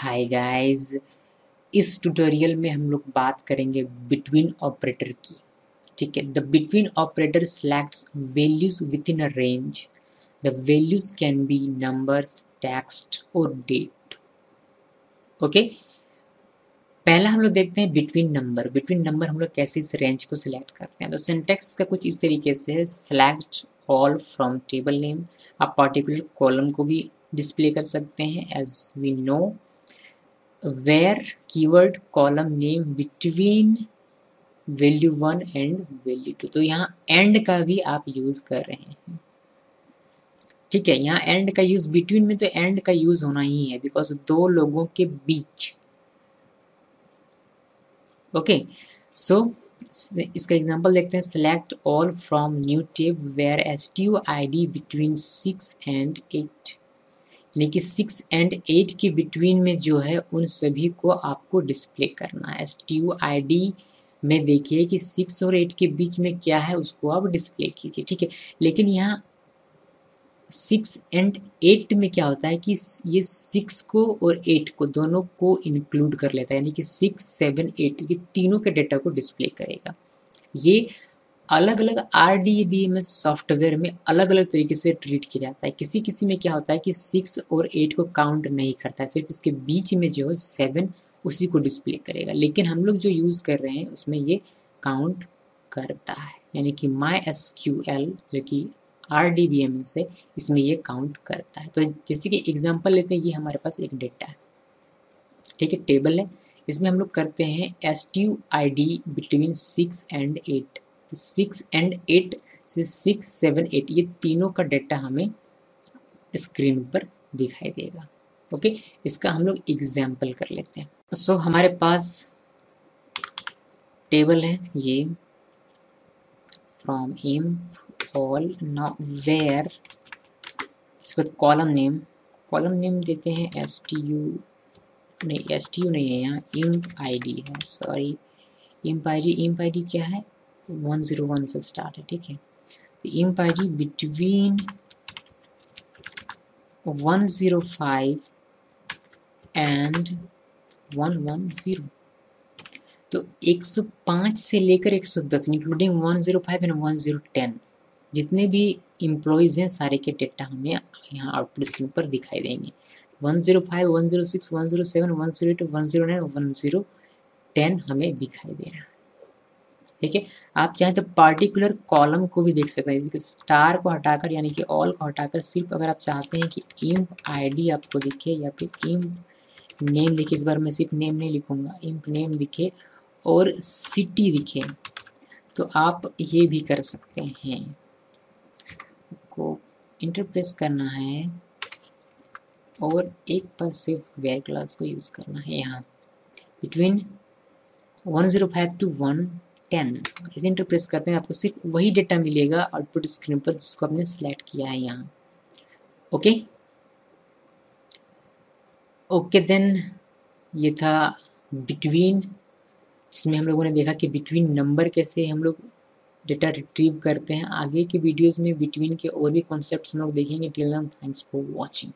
Hi guys इस tutorial में हम लोग बात करेंगे बिटवीन ऑपरेटर की। ठीक है? The between operator selects values within a range the values can be numbers text और डेट ओके पहला हम लोग देखते हैं बिटवीन नंबर बिटवीन नंबर हम लोग कैसे इस रेंज को सिलेक्ट करते हैं? तो सिंटेक्स का कुछ इस तरीके से है। Select all from table name आप पर्टिकुलर कॉलम को भी डिस्प्ले कर सकते हैं as we know where keyword column name between value one and value two तो यहाँ एंड का भी आप यूज़ कर रहे हैं। ठीक है, यहाँ एंड का यूज़ बिटवीन में तो एंड का यूज़ होना ही है बिकॉज़ दो लोगों के बीच। ओके सो इसका एग्जांपल देखते हैं। Select all from new tab where S T U I D between six and eight यानी कि सिक्स एंड एट के बिटवीन में जो है, उन सभी को आपको डिस्प्ले करना है। टी यू आई डी में देखिए कि सिक्स और एट के बीच में क्या है, उसको आप डिस्प्ले कीजिए, ठीक है? लेकिन यहाँ सिक्स एंड एट में क्या होता है कि ये सिक्स को और एट को दोनों को इंक्लूड कर लेता है। यानी कि सिक्स सेवन एट ये तीनों के डेटा को डिस्प्ले करेगा। ये अलग अलग R D B M S software में अलग अलग तरीके से ट्रीट किया जाता है। किसी किसी में क्या होता है कि सिक्स और एट को काउंट नहीं करता है। सिर्फ़ इसके बीच में जो है सेवन उसी को डिस्प्ले करेगा। लेकिन हम लोग जो यूज़ कर रहे हैं, उसमें ये काउंट करता है। यानी कि माई एस क्यू एल जो कि R D B M S है इसमें ये काउंट करता है। तो जैसे कि एग्ज़ाम्पल लेते हैं, ये हमारे पास एक डेटा है। ठीक है टेबल है। इसमें हम लोग करते हैं S T U I D between six and eight तो सिक्स एंड एट से सिक्स सेवन एट ये तीनों का डेटा हमें स्क्रीन पर दिखाई देगा। ओके इसका हम लोग एग्ज़ाम्पल कर लेते हैं। सो so, हमारे पास टेबल है ये फ्रॉम इम ऑल नाउ वेयर इसके बाद कॉलम नेम कॉलम नेम देते हैं एस टी यू नहीं एस टी यू नहीं है यहाँ इम्प आई डी है sorry imp I D imp I D क्या है? वन ज़ीरो वन से स्टार्ट है ठीक है D between one zero five and one one zero तो 105 से लेकर 110 इंक्लूडिंग 105 एंड 1010 जितने भी इम्प्लॉयज़ हैं सारे के डेटा हमें यहाँ आउटपुट स्क्रीन पर दिखाई देंगे 105, 106, 107, 108, 109, 10 हमें दिखाई दे रहा है ठीक है? आप चाहें तो पार्टिकुलर कॉलम को भी देख सकते हैं स्टार को हटाकर, यानी कि ऑल को हटाकर, सिर्फ़ अगर आप चाहते हैं कि इम्प आईडी आपको दिखे, या फिर इम्प नेम दिखे इस बार मैं सिर्फ़ नेम नहीं लिखूँगा इम्प नेम दिखे और सिटी दिखे तो आप ये भी कर सकते हैं। को इंटरप्रेस करना है और एक पर सिर्फ़ वेयर क्लास को यूज़ करना है यहाँ। बिटवीन 105 टू 110 ऐसे इंटरप्रेस करते हैं, आपको सिर्फ़ वही डेटा मिलेगा आउटपुट स्क्रीन पर जिसको आपने सेलेक्ट किया है यहाँ। ओके ओके देन ये था बिटवीन जिसमें हम लोगों ने देखा कि बिटवीन नंबर कैसे हम लोग डेटा रिट्रीव करते हैं। आगे के वीडियोस में बिटवीन के और भी कॉन्सेप्ट्स हम लोग देखेंगे। Till thanks for watching